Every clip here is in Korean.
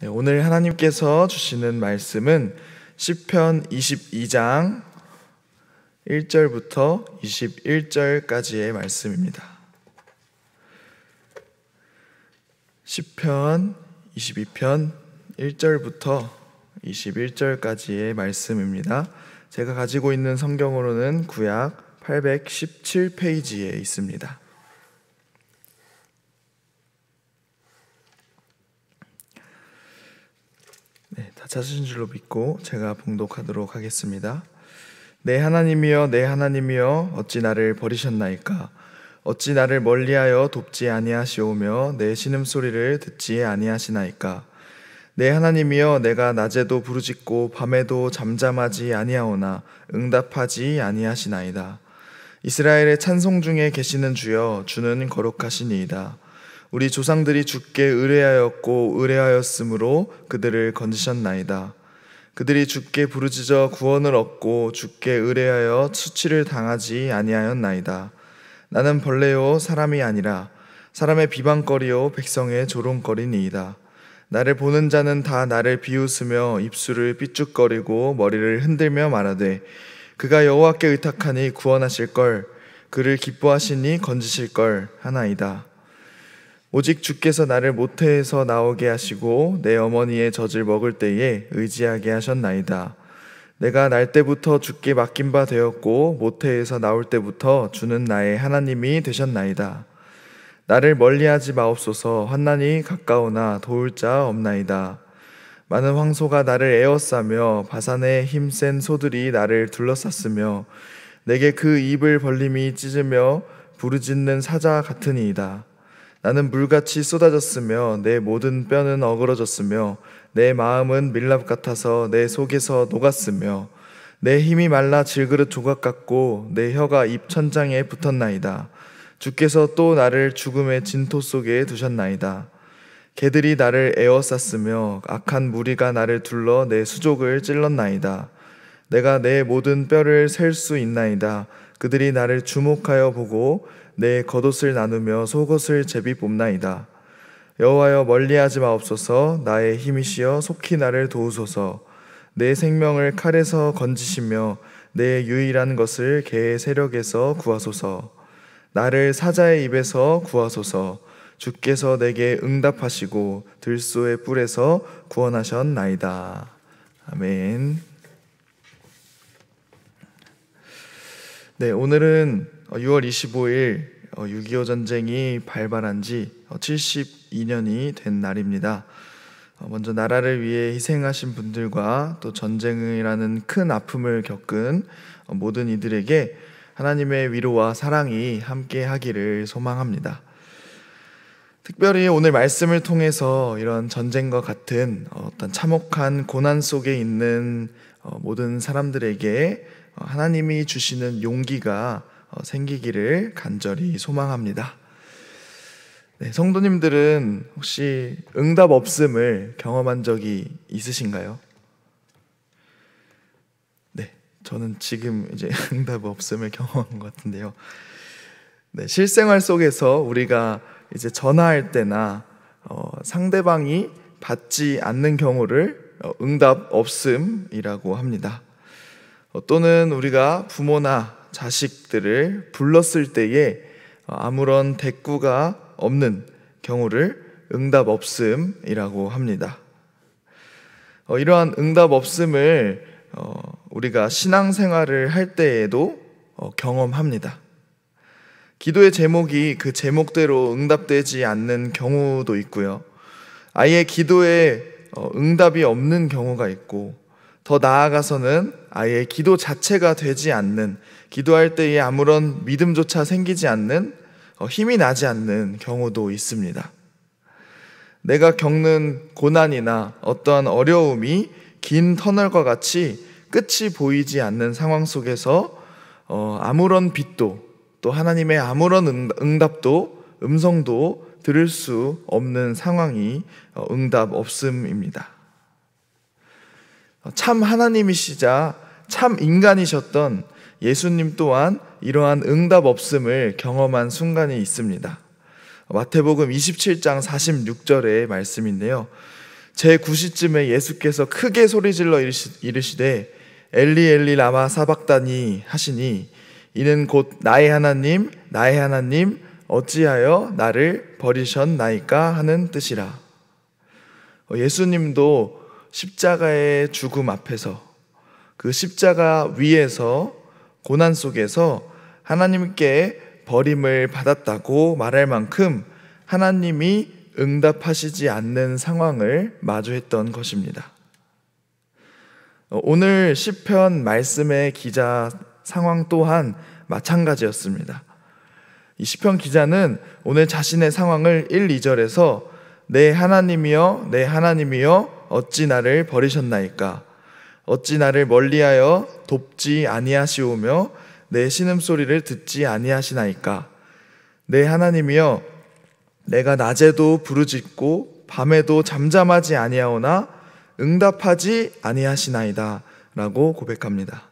네, 오늘 하나님께서 주시는 말씀은 시편 22장 1절부터 21절까지의 말씀입니다. 시편 22편 1절부터 21절까지의 말씀입니다. 제가 가지고 있는 성경으로는 구약 817페이지에 있습니다. 다 찾으신 줄로 믿고 제가 봉독하도록 하겠습니다. 내 하나님이여 내 하나님이여 어찌 나를 버리셨나이까? 어찌 나를 멀리하여 돕지 아니하시오며 내 신음소리를 듣지 아니하시나이까? 내 하나님이여 내가 낮에도 부르짖고 밤에도 잠잠하지 아니하오나 응답하지 아니하시나이다. 이스라엘의 찬송 중에 계시는 주여 주는 거룩하시니이다 우리 조상들이 주께 의뢰하였고 의뢰하였으므로 그들을 건지셨나이다. 그들이 주께 부르짖어 구원을 얻고 주께 의뢰하여 수치를 당하지 아니하였나이다. 나는 벌레요 사람이 아니라 사람의 비방거리요 백성의 조롱거리니이다. 나를 보는 자는 다 나를 비웃으며 입술을 삐죽거리고 머리를 흔들며 말하되 그가 여호와께 의탁하니 구원하실 걸 그를 기뻐하시니 건지실 걸 하나이다. 오직 주께서 나를 모태에서 나오게 하시고 내 어머니의 젖을 먹을 때에 의지하게 하셨나이다. 내가 날 때부터 주께 맡긴 바 되었고 모태에서 나올 때부터 주는 나의 하나님이 되셨나이다. 나를 멀리하지 마옵소서 환난이 가까우나 도울 자 없나이다. 많은 황소가 나를 에워싸며 바산의 힘센 소들이 나를 둘러쌌으며 내게 그 입을 벌림이 찢으며 부르짖는 사자 같으니이다. 나는 물같이 쏟아졌으며 내 모든 뼈는 어그러졌으며 내 마음은 밀랍 같아서 내 속에서 녹았으며 내 힘이 말라 질그릇 조각 같고 내 혀가 입 천장에 붙었나이다. 주께서 또 나를 죽음의 진토 속에 두셨나이다. 개들이 나를 에워쌌으며 악한 무리가 나를 둘러 내 수족을 찔렀나이다. 내가 내 모든 뼈를 셀 수 있나이다. 그들이 나를 주목하여 보고 내 겉옷을 나누며 속옷을 제비 뽑나이다. 여호와여 멀리하지 마옵소서 나의 힘이시여 속히 나를 도우소서 내 생명을 칼에서 건지시며 내 유일한 것을 개의 세력에서 구하소서 나를 사자의 입에서 구하소서 주께서 내게 응답하시고 들소의 뿔에서 구원하셨나이다. 아멘. 네, 오늘은 6월 25일 6.25 전쟁이 발발한 지 72년이 된 날입니다. 어, 먼저 나라를 위해 희생하신 분들과 또 전쟁이라는 큰 아픔을 겪은 어, 모든 이들에게 하나님의 위로와 사랑이 함께 하기를 소망합니다. 특별히 오늘 말씀을 통해서 이런 전쟁과 같은 어떤 참혹한 고난 속에 있는 어, 모든 사람들에게 하나님이 주시는 용기가 어, 생기기를 간절히 소망합니다. 네, 성도님들은 혹시 응답 없음을 경험한 적이 있으신가요? 네, 저는 지금 이제 응답 없음을 경험한 것 같은데요. 네, 실생활 속에서 우리가 이제 전화할 때나 어, 상대방이 받지 않는 경우를 어, 응답 없음이라고 합니다. 어, 또는 우리가 부모나 자식들을 불렀을 때에 아무런 대꾸가 없는 경우를 응답 없음이라고 합니다. 어, 이러한 응답 없음을 어, 우리가 신앙생활을 할 때에도 어, 경험합니다. 기도의 제목이 그 제목대로 응답되지 않는 경우도 있고요. 아예 기도에 응답이 없는 경우가 있고 더 나아가서는 아예 기도 자체가 되지 않는 기도할 때에 아무런 믿음조차 생기지 않는 어, 힘이 나지 않는 경우도 있습니다. 내가 겪는 고난이나 어떠한 어려움이 긴 터널과 같이 끝이 보이지 않는 상황 속에서 어, 아무런 빛도 또 하나님의 아무런 응답도 음성도 들을 수 없는 상황이 어, 응답 없음입니다. 참 하나님이시자 참 인간이셨던 예수님 또한 이러한 응답 없음을 경험한 순간이 있습니다. 마태복음 27장 46절의 말씀인데요. 제 9시쯤에 예수께서 크게 소리질러 이르시되 엘리 엘리 라마 사박다니 하시니 이는 곧 나의 하나님 나의 하나님 어찌하여 나를 버리셨나이까 하는 뜻이라. 어, 예수님도 십자가의 죽음 앞에서 그 십자가 위에서 고난 속에서 하나님께 버림을 받았다고 말할 만큼 하나님이 응답하시지 않는 상황을 마주했던 것입니다. 어, 오늘 시편 말씀의 기자 상황 또한 마찬가지였습니다. 이 시편 기자는 오늘 자신의 상황을 1, 2절에서 내 하나님이여 내 하나님이여 어찌 나를 버리셨나이까 어찌 나를 멀리하여 돕지 아니하시오며 내 신음소리를 듣지 아니하시나이까 내 하나님이여 내가 낮에도 부르짖고 밤에도 잠잠하지 아니하오나 응답하지 아니하시나이다 라고 고백합니다.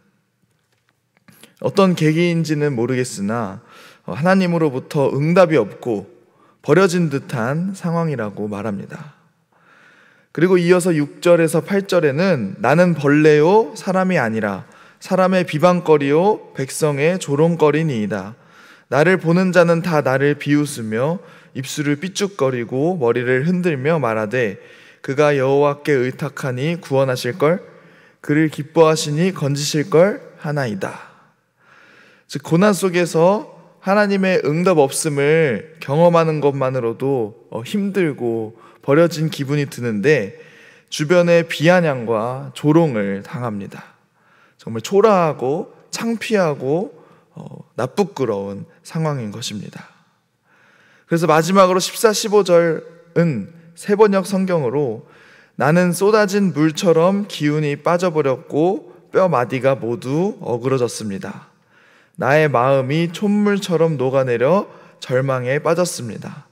어떤 계기인지는 모르겠으나 하나님으로부터 응답이 없고 버려진 듯한 상황이라고 말합니다. 그리고 이어서 6절에서 8절에는 나는 벌레요 사람이 아니라 사람의 비방거리요 백성의 조롱거리니이다. 나를 보는 자는 다 나를 비웃으며 입술을 삐죽거리고 머리를 흔들며 말하되 그가 여호와께 의탁하니 구원하실 걸 그를 기뻐하시니 건지실 걸 하나이다. 즉 고난 속에서 하나님의 응답 없음을 경험하는 것만으로도 어, 힘들고 버려진 기분이 드는데 주변의 비아냥과 조롱을 당합니다. 정말 초라하고 창피하고 어, 나쁘끄러운 상황인 것입니다. 그래서 마지막으로 14, 15절은 세번역 성경으로 나는 쏟아진 물처럼 기운이 빠져버렸고 뼈 마디가 모두 어그러졌습니다. 나의 마음이 촛물처럼 녹아내려 절망에 빠졌습니다.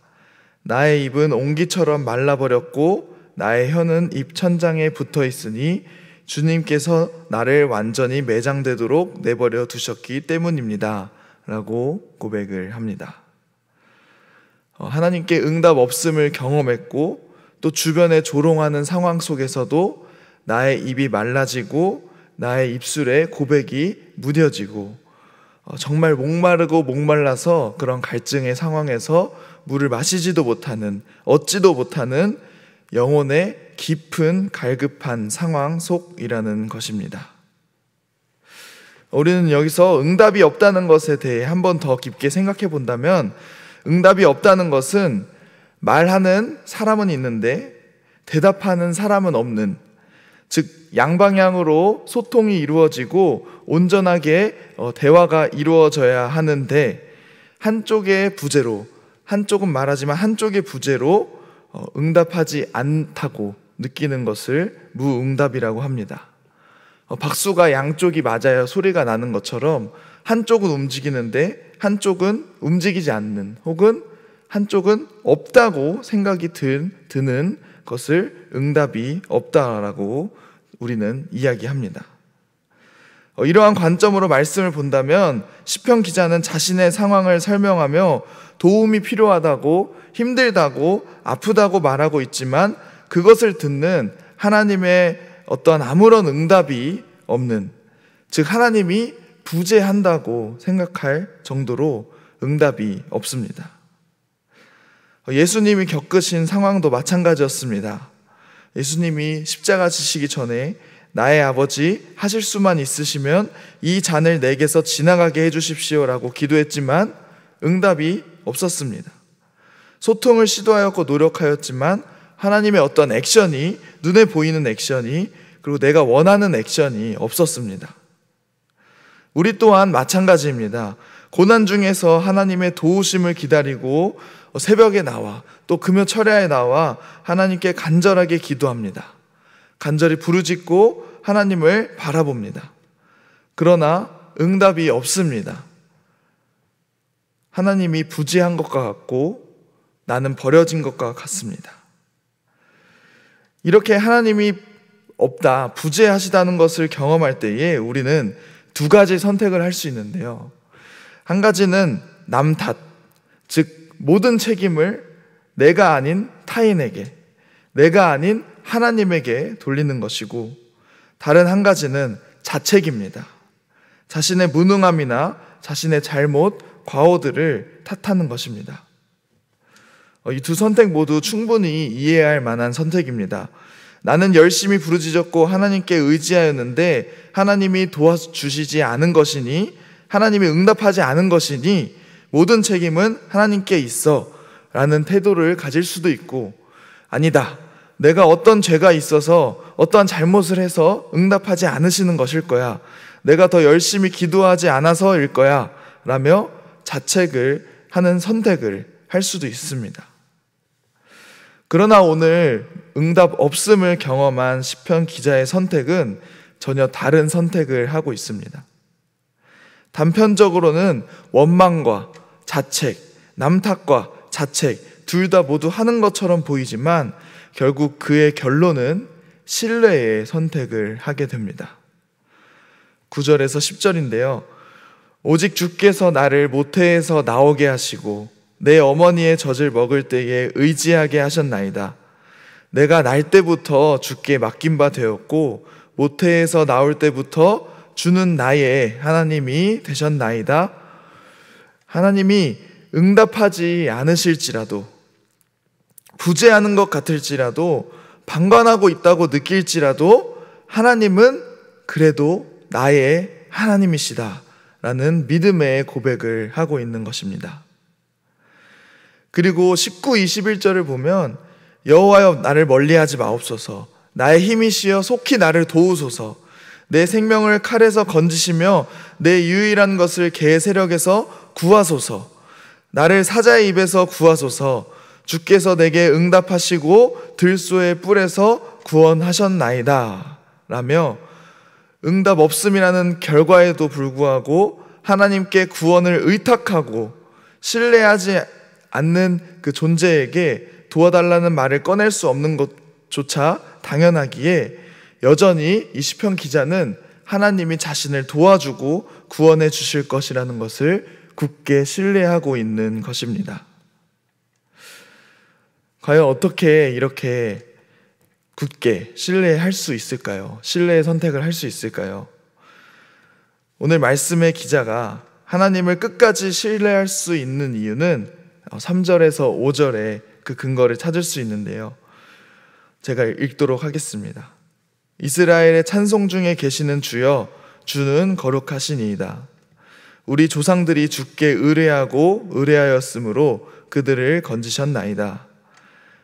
나의 입은 옹기처럼 말라버렸고 나의 혀는 입천장에 붙어 있으니 주님께서 나를 완전히 매장되도록 내버려 두셨기 때문입니다. 라고 고백을 합니다. 어, 하나님께 응답 없음을 경험했고 또 주변에 조롱하는 상황 속에서도 나의 입이 말라지고 나의 입술에 고백이 무뎌지고 어, 정말 목마르고 목말라서 그런 갈증의 상황에서 물을 마시지도 못하는 얻지도 못하는 영혼의 깊은 갈급한 상황 속이라는 것입니다. 우리는 여기서 응답이 없다는 것에 대해 한 번 더 깊게 생각해 본다면 응답이 없다는 것은 말하는 사람은 있는데 대답하는 사람은 없는 즉 양방향으로 소통이 이루어지고 온전하게 어, 대화가 이루어져야 하는데 한쪽의 부재로 한쪽은 말하지만 한쪽의 부재로 어, 응답하지 않다고 느끼는 것을 무응답이라고 합니다. 어, 박수가 양쪽이 맞아야 소리가 나는 것처럼 한쪽은 움직이는데 한쪽은 움직이지 않는 혹은 한쪽은 없다고 생각이 드는 것을 응답이 없다라고 우리는 이야기합니다. 어, 이러한 관점으로 말씀을 본다면 시편 기자는 자신의 상황을 설명하며 도움이 필요하다고 힘들다고 아프다고 말하고 있지만 그것을 듣는 하나님의 어떤 아무런 응답이 없는 즉 하나님이 부재한다고 생각할 정도로 응답이 없습니다. 어, 예수님이 겪으신 상황도 마찬가지였습니다. 예수님이 십자가 지시기 전에 나의 아버지 하실 수만 있으시면 이 잔을 내게서 지나가게 해주십시오라고 기도했지만 응답이 없었습니다. 소통을 시도하였고 노력하였지만 하나님의 어떤 액션이 눈에 보이는 액션이 그리고 내가 원하는 액션이 없었습니다. 우리 또한 마찬가지입니다. 고난 중에서 하나님의 도우심을 기다리고 새벽에 나와 또 금요 철야에 나와 하나님께 간절하게 기도합니다. 간절히 부르짖고 하나님을 바라봅니다. 그러나 응답이 없습니다. 하나님이 부지한 것과 같고 나는 버려진 것과 같습니다. 이렇게 하나님이 없다, 부재하시다는 것을 경험할 때에 우리는 두 가지 선택을 할 수 있는데요. 한 가지는 남 탓, 즉, 모든 책임을 내가 아닌 타인에게, 내가 아닌 하나님에게 돌리는 것이고 다른 한 가지는 자책입니다. 자신의 무능함이나 자신의 잘못, 과오들을 탓하는 것입니다. 어, 이두 선택 모두 충분히 이해할 만한 선택입니다. 나는 열심히 부르짖었고 하나님께 의지하였는데 하나님이 도와주시지 않은 것이니 하나님이 응답하지 않은 것이니 모든 책임은 하나님께 있어 라는 태도를 가질 수도 있고 아니다. 내가 어떤 죄가 있어서 어떠한 잘못을 해서 응답하지 않으시는 것일 거야. 내가 더 열심히 기도하지 않아서일 거야. 라며 자책을 하는 선택을 할 수도 있습니다. 그러나 오늘 응답 없음을 경험한 시편 기자의 선택은 전혀 다른 선택을 하고 있습니다. 단편적으로는 원망과 자책, 남탓과 자책 둘 다 모두 하는 것처럼 보이지만 결국 그의 결론은 신뢰의 선택을 하게 됩니다. 9절에서 10절인데요. 오직 주께서 나를 모태에서 나오게 하시고 내 어머니의 젖을 먹을 때에 의지하게 하셨나이다. 내가 날 때부터 주께 맡긴 바 되었고 모태에서 나올 때부터 주는 나의 하나님이 되셨나이다. 하나님이 응답하지 않으실지라도 부재하는 것 같을지라도 방관하고 있다고 느낄지라도 하나님은 그래도 나의 하나님이시다. 라는 믿음의 고백을 하고 있는 것입니다. 그리고 19, 21절을 보면 여호와여 나를 멀리하지 마옵소서 나의 힘이시여 속히 나를 도우소서 내 생명을 칼에서 건지시며 내 유일한 것을 개 세력에서 구하소서. 나를 사자의 입에서 구하소서. 주께서 내게 응답하시고 들소의 뿔에서 구원하셨나이다. 라며 응답 없음이라는 결과에도 불구하고 하나님께 구원을 의탁하고 신뢰하지 않는 그 존재에게 도와달라는 말을 꺼낼 수 없는 것조차 당연하기에 여전히 이 시편 기자는 하나님이 자신을 도와주고 구원해 주실 것이라는 것을 굳게 신뢰하고 있는 것입니다. 과연 어떻게 이렇게 굳게 신뢰할 수 있을까요? 신뢰의 선택을 할 수 있을까요? 오늘 말씀의 기자가 하나님을 끝까지 신뢰할 수 있는 이유는 3절에서 5절에 그 근거를 찾을 수 있는데요. 제가 읽도록 하겠습니다. 이스라엘의 찬송 중에 계시는 주여, 주는 거룩하시니이다. 우리 조상들이 주께 의뢰하고 의뢰하였으므로 그들을 건지셨나이다.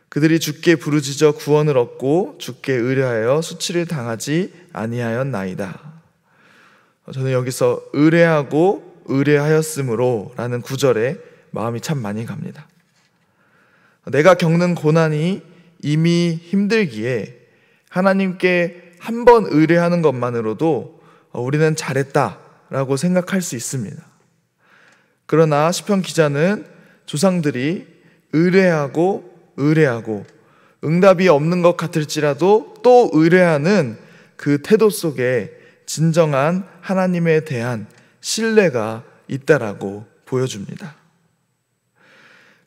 그들이 주께 부르짖어 구원을 얻고 주께 의뢰하여 수치를 당하지 아니하였나이다. 저는 여기서 의뢰하고 의뢰하였으므로라는 구절에 마음이 참 많이 갑니다. 내가 겪는 고난이 이미 힘들기에 하나님께 한 번 의뢰하는 것만으로도 우리는 잘했다라고 생각할 수 있습니다. 그러나 시편 기자는 조상들이 의뢰하고 의뢰하고 응답이 없는 것 같을지라도 또 의뢰하는 그 태도 속에 진정한 하나님에 대한 신뢰가 있다라고 보여줍니다.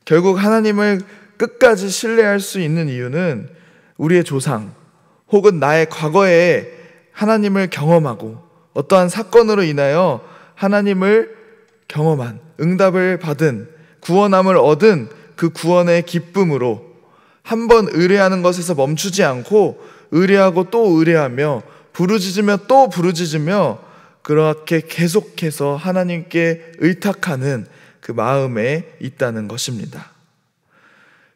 결국 하나님을 끝까지 신뢰할 수 있는 이유는 우리의 조상 혹은 나의 과거에 하나님을 경험하고 어떠한 사건으로 인하여 하나님을 경험한 응답을 받은 구원함을 얻은 그 구원의 기쁨으로 한 번 의뢰하는 것에서 멈추지 않고 의뢰하고 또 의뢰하며 부르짖으며 또 부르짖으며 그렇게 계속해서 하나님께 의탁하는 그 마음에 있다는 것입니다.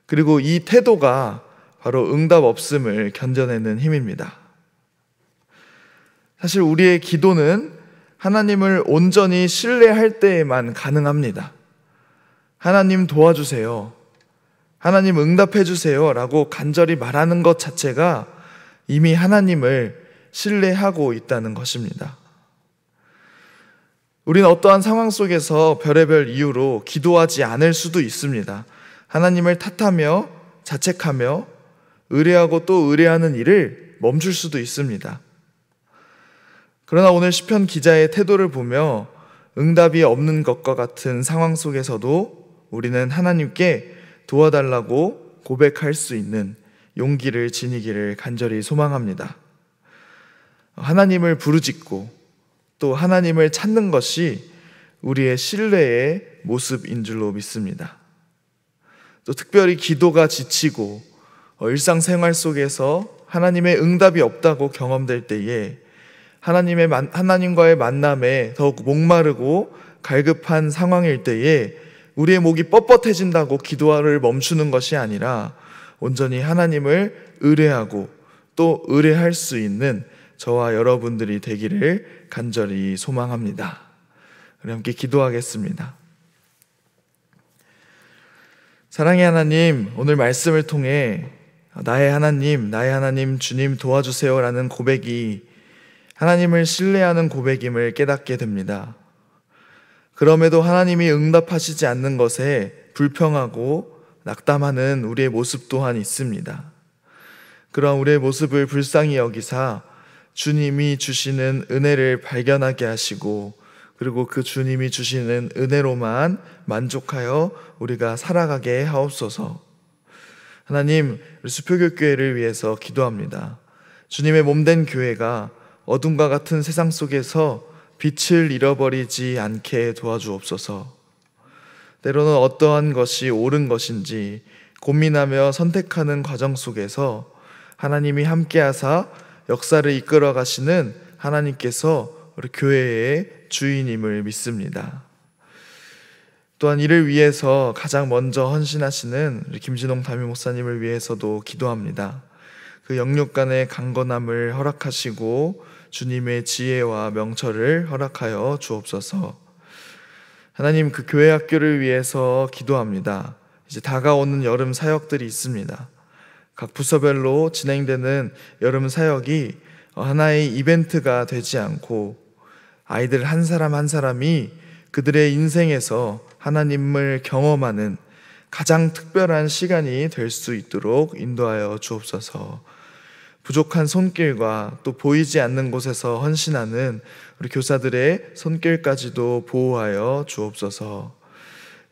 그리고 이 태도가 바로 응답 없음을 견뎌내는 힘입니다. 사실 우리의 기도는 하나님을 온전히 신뢰할 때에만 가능합니다. 하나님 도와주세요. 하나님 응답해 주세요. 라고 간절히 말하는 것 자체가 이미 하나님을 신뢰하고 있다는 것입니다. 우리는 어떠한 상황 속에서 별의별 이유로 기도하지 않을 수도 있습니다. 하나님을 탓하며 자책하며 의뢰하고 또 의뢰하는 일을 멈출 수도 있습니다. 그러나 오늘 시편 기자의 태도를 보며 응답이 없는 것과 같은 상황 속에서도 우리는 하나님께 도와달라고 고백할 수 있는 용기를 지니기를 간절히 소망합니다. 하나님을 부르짖고 또 하나님을 찾는 것이 우리의 신뢰의 모습인 줄로 믿습니다. 또 특별히 기도가 지치고 어, 일상생활 속에서 하나님의 응답이 없다고 경험될 때에 하나님의 하나님과의 만남에 더욱 목마르고 갈급한 상황일 때에 우리의 목이 뻣뻣해진다고 기도를 멈추는 것이 아니라 온전히 하나님을 의뢰하고 또 의뢰할 수 있는 저와 여러분들이 되기를 간절히 소망합니다. 우리 함께 기도하겠습니다. 사랑의 하나님, 오늘 말씀을 통해 나의 하나님, 나의 하나님 주님 도와주세요라는 고백이 하나님을 신뢰하는 고백임을 깨닫게 됩니다. 그럼에도 하나님이 응답하시지 않는 것에 불평하고 낙담하는 우리의 모습 또한 있습니다. 그런 우리의 모습을 불쌍히 여기사 주님이 주시는 은혜를 발견하게 하시고 그리고 그 주님이 주시는 은혜로만 만족하여 우리가 살아가게 하옵소서. 하나님, 수표교 교회를 위해서 기도합니다. 주님의 몸된 교회가 어둠과 같은 세상 속에서 빛을 잃어버리지 않게 도와주옵소서. 때로는 어떠한 것이 옳은 것인지 고민하며 선택하는 과정 속에서 하나님이 함께하사 역사를 이끌어 가시는 하나님께서 우리 교회의 주인임을 믿습니다. 또한 이를 위해서 가장 먼저 헌신하시는 김진홍 담임 목사님을 위해서도 기도합니다. 그 영육 간의 강건함을 허락하시고 주님의 지혜와 명철을 허락하여 주옵소서. 하나님 그 교회 학교를 위해서 기도합니다. 이제 다가오는 여름 사역들이 있습니다. 각 부서별로 진행되는 여름 사역이 하나의 이벤트가 되지 않고 아이들 한 사람 한 사람이 그들의 인생에서 하나님을 경험하는 가장 특별한 시간이 될 수 있도록 인도하여 주옵소서. 부족한 손길과 또 보이지 않는 곳에서 헌신하는 우리 교사들의 손길까지도 보호하여 주옵소서.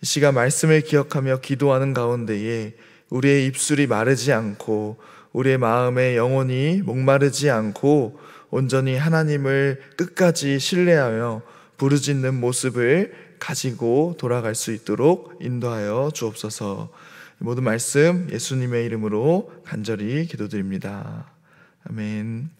이 시간 말씀을 기억하며 기도하는 가운데에 우리의 입술이 마르지 않고 우리의 마음에 영혼이 목마르지 않고 온전히 하나님을 끝까지 신뢰하며 부르짖는 모습을 가지고 돌아갈 수 있도록 인도하여 주옵소서. 모든 말씀 예수님의 이름으로 간절히 기도드립니다. 아멘.